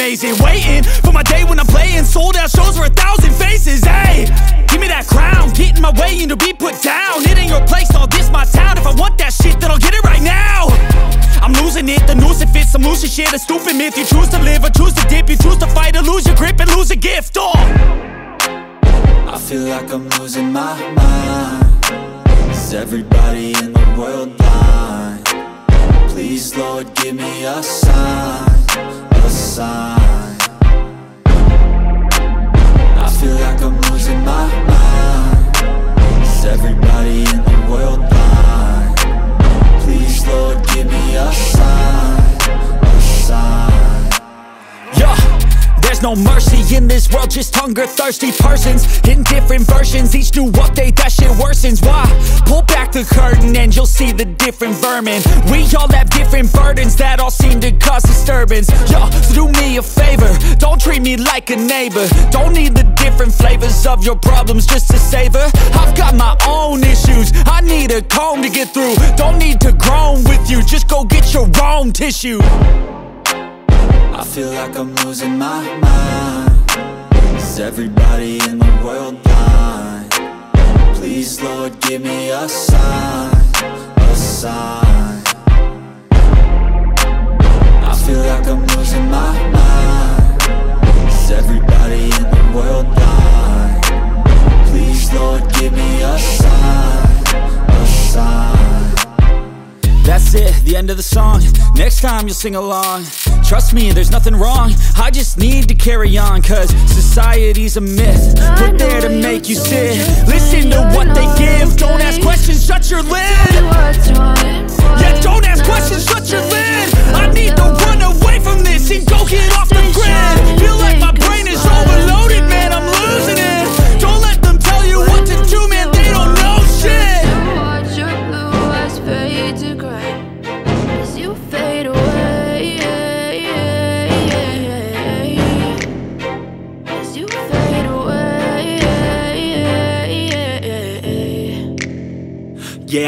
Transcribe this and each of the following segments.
amazing disturbance. Yo, so do me a favor, don't treat me like a neighbor. Don't need the different flavors of your problems just to savor. I've got my own issues, I need a comb to get through. Don't need to groan with you, just go get your own tissue. I feel like I'm losing my mind Is everybody in the world blind? Please, Lord, give me a sign, a sign feel like I'm losing my mind. Is everybody in the world blind? Please, Lord, give me a sign, a sign. That's it, the end of the song. Next time you'll sing along. Trust me, there's nothing wrong. I just need to carry on Cause society's a myth. Put there to make you sit. Listen to what they give. Don't ask questions, shut your lid. Yeah, don't ask questions, shut your lid. I need run from this And go get off the grid Feel like my brain is overloaded, man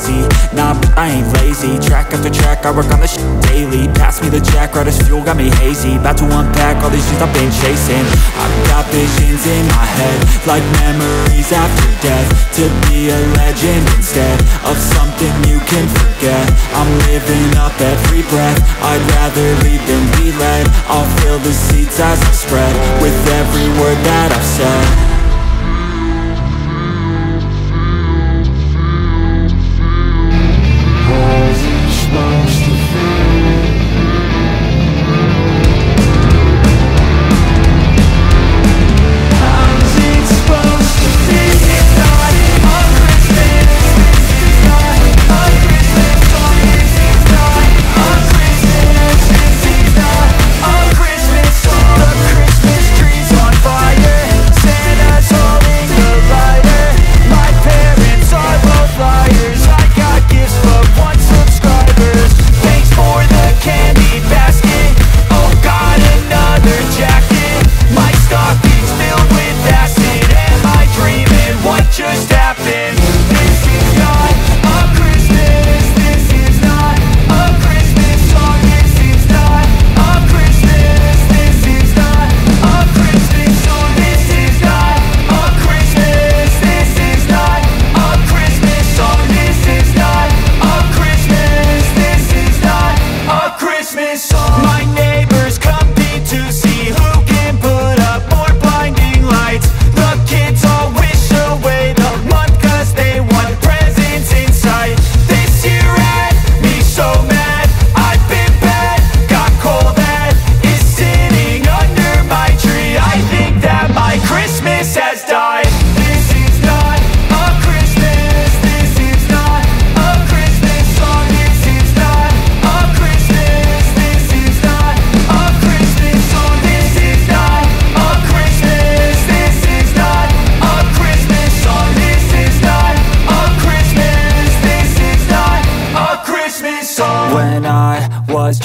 crazy. Nah, but I ain't lazy. Track after track, I work on this daily. Pass me the jack, right as fuel, got me hazy. About to unpack all these shit I've been chasing. I've got visions in my head Like memories after death. To be a legend instead Of something you can forget. I'm living up every breath. I'd rather lead than be led. I'll fill the seats as I spread With every word that I've said.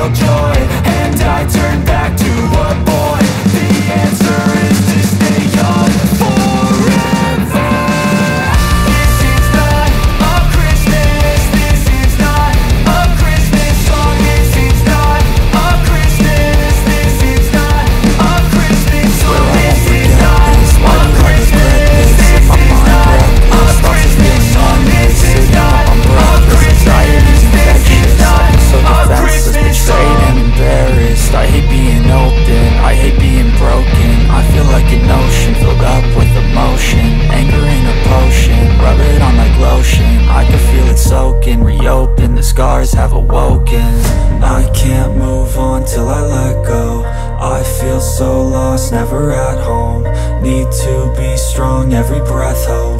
feel joy And I turn back embarrassed I hate being open, I hate being broken. I feel like an ocean filled up with emotion. Anger ain't a potion, rub it on like lotion. I can feel it soaking, reopen. The scars have awoken. I can't move on till I let go. I feel so lost, never at home. Need to be strong, every breath hold